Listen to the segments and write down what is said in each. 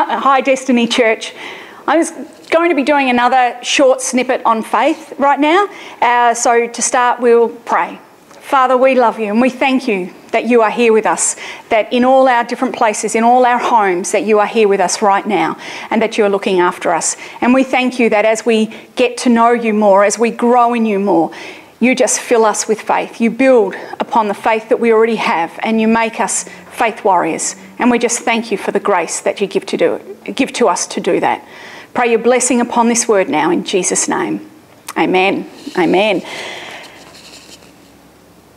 Hi, Destiny Church. I'm going to be doing another short snippet on faith right now. Uh, so, to start, we'll pray. Father, we love you and we thank you that you are here with us, that in all our different places, in all our homes, that you are here with us right now and that you are looking after us. And we thank you that as we get to know you more, as we grow in you more, you just fill us with faith. You build upon the faith that we already have and you make us faith warriors. And we just thank you for the grace that you give to do give to us to do that. Pray your blessing upon this word now in Jesus' name. Amen. Amen.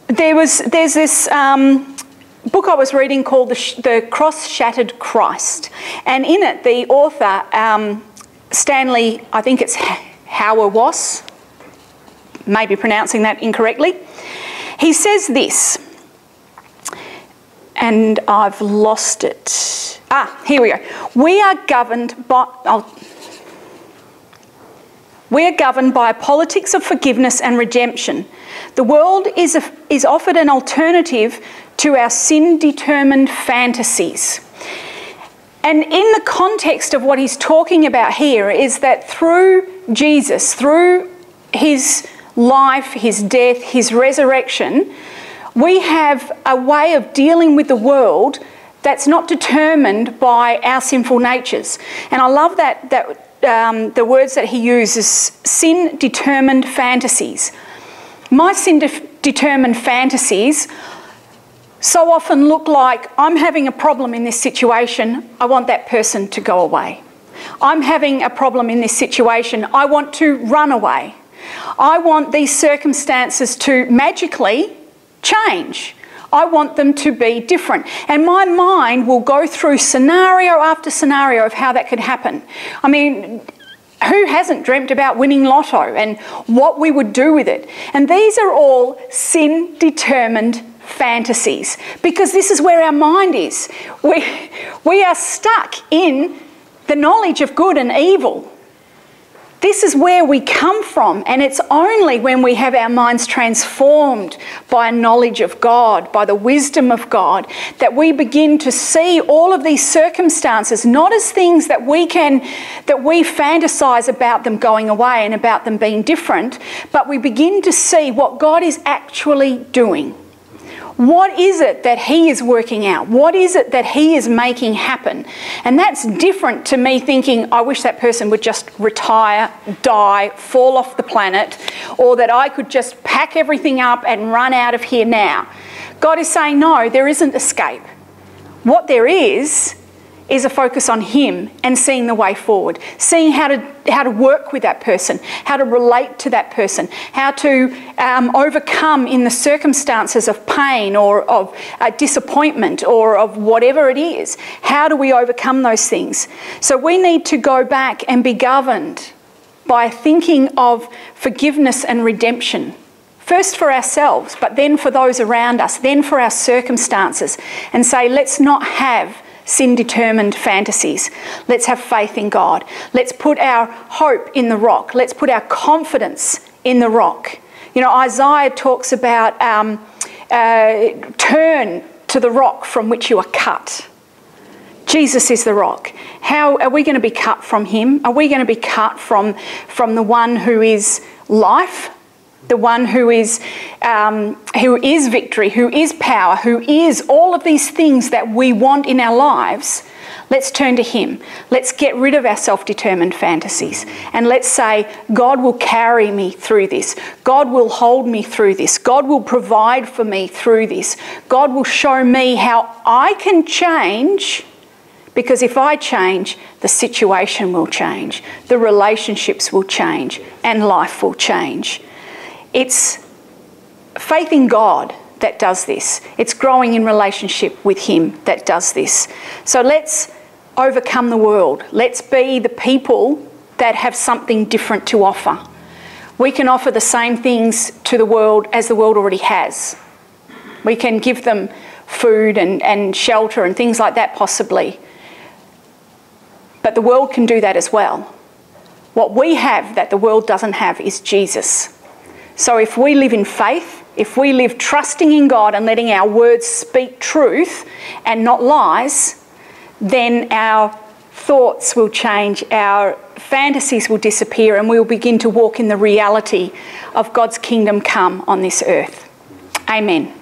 There was there's this um, book I was reading called The, the Cross Shattered Christ, and in it the author um, Stanley, I think it's Hauerwas, maybe pronouncing that incorrectly. He says this and I've lost it. Ah, here we go. We are governed by. Oh, we are governed by a politics of forgiveness and redemption. The world is, a, is offered an alternative to our sin determined fantasies. And in the context of what he's talking about here, is that through Jesus, through his life, his death, his resurrection, we have a way of dealing with the world that's not determined by our sinful natures. And I love that, that um, the words that he uses sin determined fantasies. My sin de- determined fantasies so often look like I'm having a problem in this situation, I want that person to go away. I'm having a problem in this situation, I want to run away. I want these circumstances to magically change. I want them to be different. And my mind will go through scenario after scenario of how that could happen. I mean, who hasn't dreamt about winning lotto and what we would do with it? And these are all sin determined fantasies because this is where our mind is. We, we are stuck in the knowledge of good and evil. This is where we come from, and it's only when we have our minds transformed by a knowledge of God, by the wisdom of God, that we begin to see all of these circumstances not as things that we can, that we fantasize about them going away and about them being different, but we begin to see what God is actually doing. What is it that He is working out? What is it that He is making happen? And that's different to me thinking, I wish that person would just retire, die, fall off the planet, or that I could just pack everything up and run out of here now. God is saying, no, there isn't escape. What there is, is a focus on him and seeing the way forward, seeing how to how to work with that person, how to relate to that person, how to um, overcome in the circumstances of pain or of uh, disappointment or of whatever it is. How do we overcome those things? So we need to go back and be governed by thinking of forgiveness and redemption first for ourselves, but then for those around us, then for our circumstances, and say, let's not have sin determined fantasies. Let's have faith in God. Let's put our hope in the rock. Let's put our confidence in the rock. You know, Isaiah talks about um, uh, turn to the rock from which you are cut. Jesus is the rock. How are we going to be cut from him? Are we going to be cut from, from the one who is life, the one who is, um, who is victory, who is power, who is all of these things that we want in our lives, let's turn to Him. Let's get rid of our self determined fantasies and let's say, God will carry me through this. God will hold me through this. God will provide for me through this. God will show me how I can change. Because if I change, the situation will change, the relationships will change, and life will change. It's faith in God that does this. It's growing in relationship with Him that does this. So let's overcome the world. Let's be the people that have something different to offer. We can offer the same things to the world as the world already has. We can give them food and, and shelter and things like that, possibly. But the world can do that as well. What we have that the world doesn't have is Jesus. So if we live in faith, if we live trusting in God and letting our words speak truth and not lies, then our thoughts will change, our fantasies will disappear, and we will begin to walk in the reality of God's kingdom come on this earth. Amen.